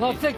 Nossa, você